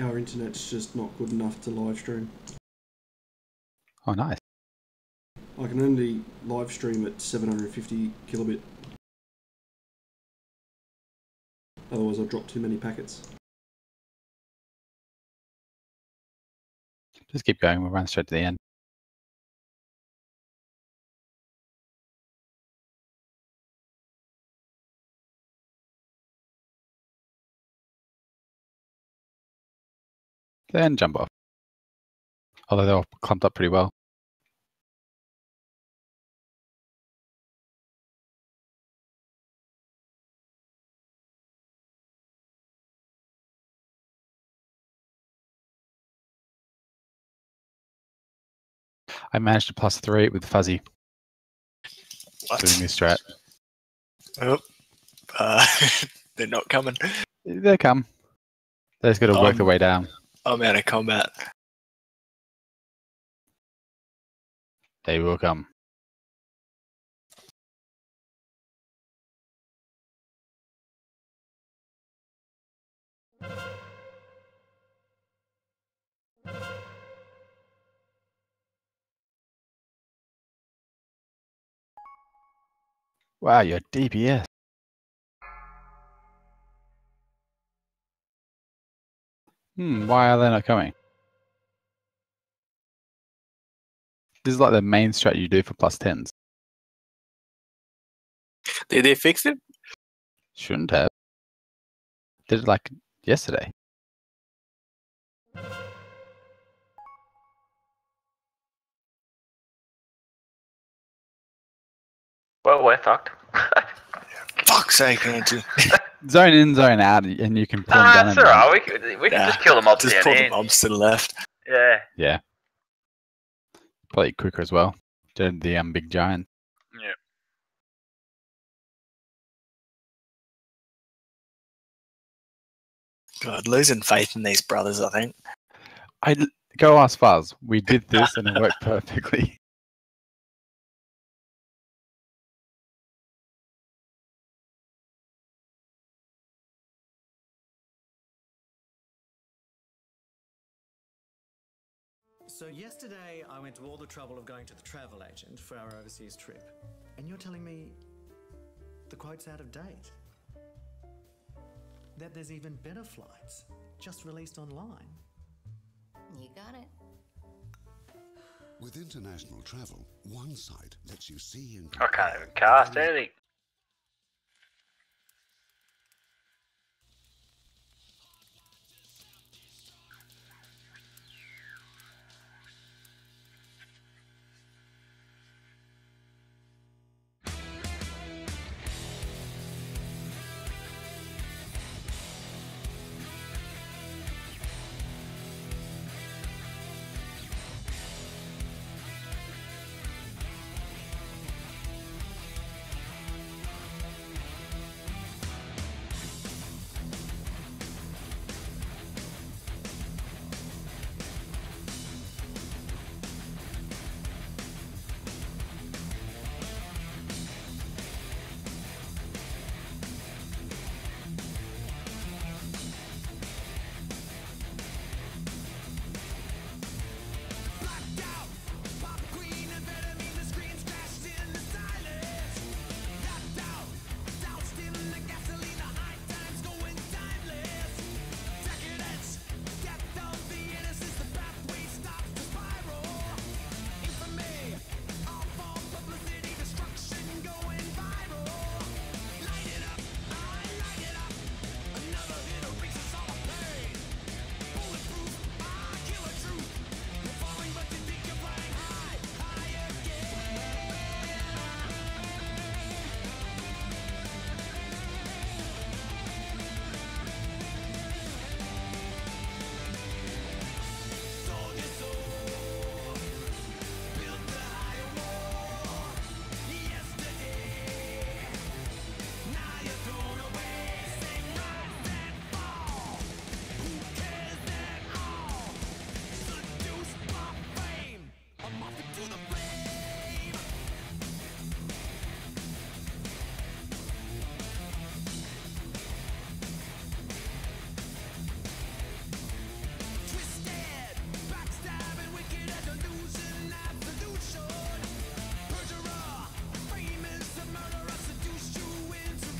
our internet's just not good enough to live stream. Oh, nice. I can only live stream at 750 kilobit. Otherwise, I'll drop too many packets. Just keep going. We'll run straight to the end. Then jump off. Although they're all clumped up pretty well. I managed to plus three with fuzzy What? doing this strat. Oh, uh, they're not coming. They come. They just got to work their Um, way down. I'm out of combat. They will come. Wow, your DPS. Hmm, why are they not coming? This is like the main strat you do for plus tens. Did they fix it? Shouldn't have. Did it like yesterday. Well, we're fucked. Fuck's sake, Andrew. Zone in, zone out, and you can pull them down. it's and alright. We can, we can Nah, just kill them up Just down put the here. bombs to the left. Yeah. Yeah. Probably quicker as well. Did the um, big giant. Yeah. God, losing faith in these brothers, I think. I go ask Fuzz. We did this and it worked perfectly. So yesterday I went to all the trouble of going to the travel agent for our overseas trip. And you're telling me the quote's out of date? That there's even better flights just released online? You got it. With international travel, one site lets you see and I can't even cast various anything.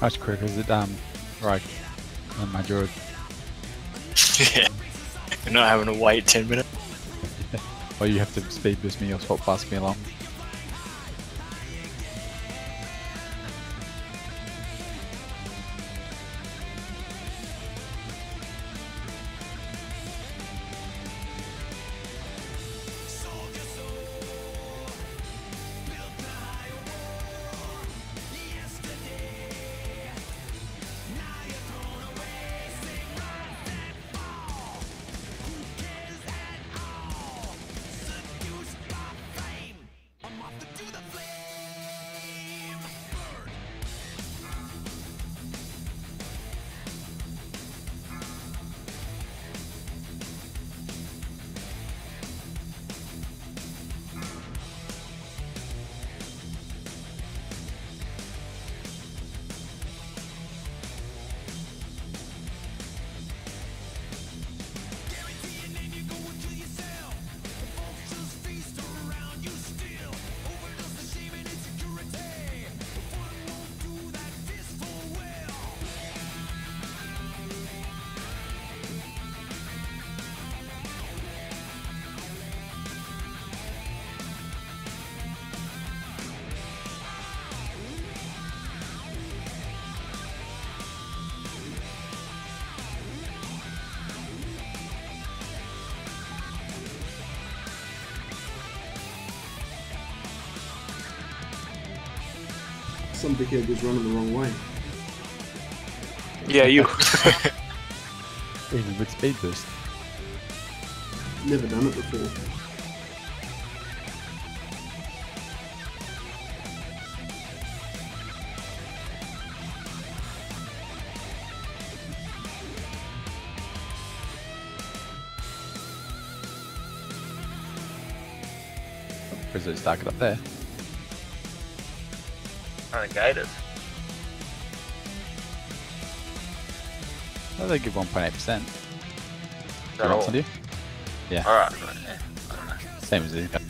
Much quicker is it um right on my druid. yeah. You're not having to wait 10 minutes. Or you have to speed boost me or swap past me along. Some dickhead was running the wrong way. Yeah, you. Even with speed boost. Never done it before. Because it's stuck up there. Oh, the gators. Oh, they give 1.8%. Is that all? to do? Yeah, Alright. same as the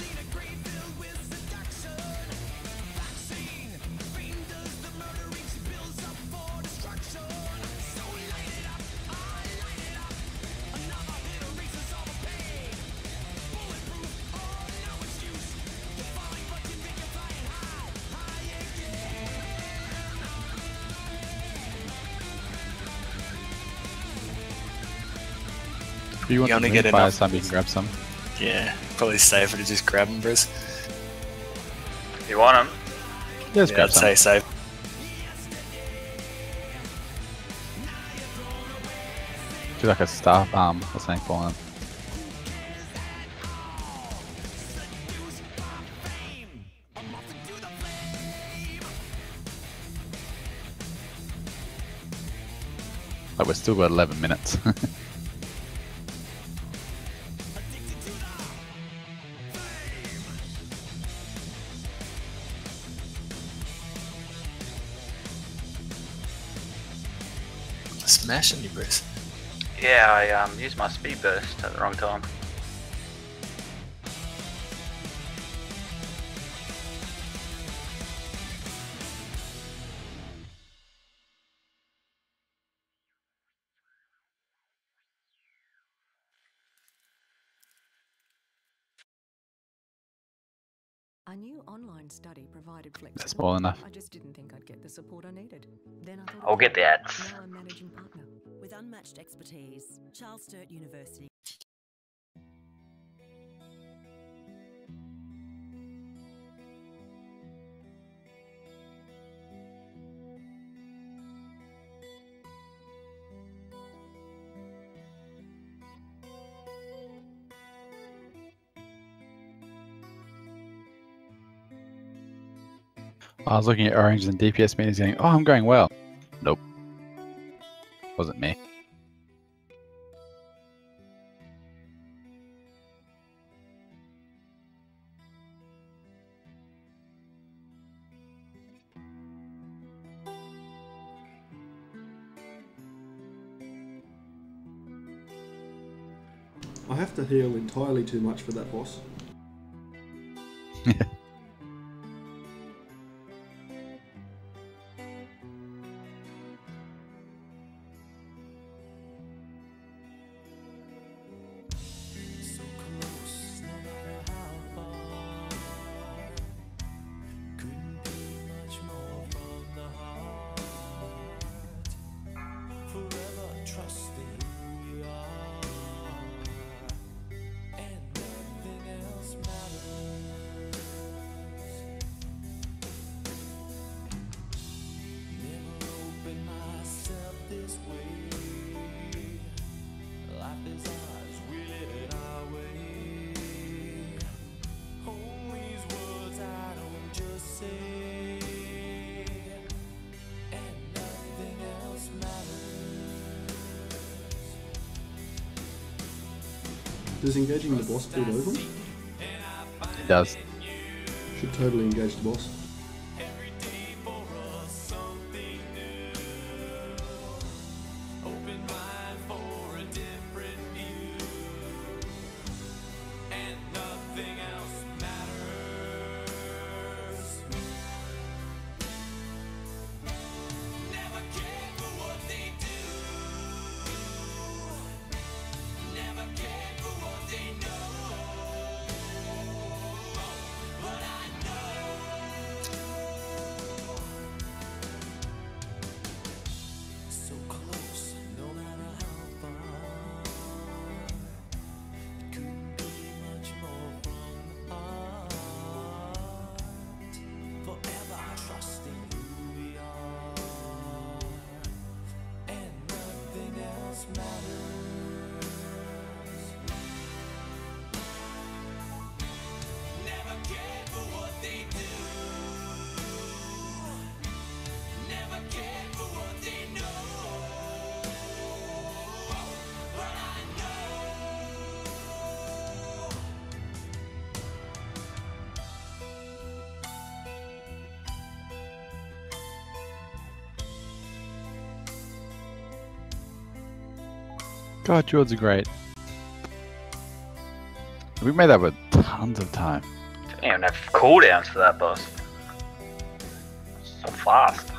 If you want You to only get fire enough- some, you can grab some. yeah, probably safer to just grab them, Bruce. You want them? Yeah, just Yeah, grab I'd some. say safe. Do like a staff arm or something for them. Like we're still got 11 minutes. Smashing you, Bruce. Yeah, I um, used my speed burst at the wrong time. A new online study provided flexible. That's more than enough. I just didn't think I'd get the support I needed. Then I thought I'll get the ads. Now I'm managing partner. With unmatched expertise, Charles Sturt University. I was looking at orange and DPS meetings going, oh, I'm going well. Nope. Wasn't me. I have to heal entirely too much for that boss. Does engaging the boss build over? It does. Should totally engage the boss. just mad. God, Jords are great. We made that with tons of time. Even have cooldowns for that boss. So fast.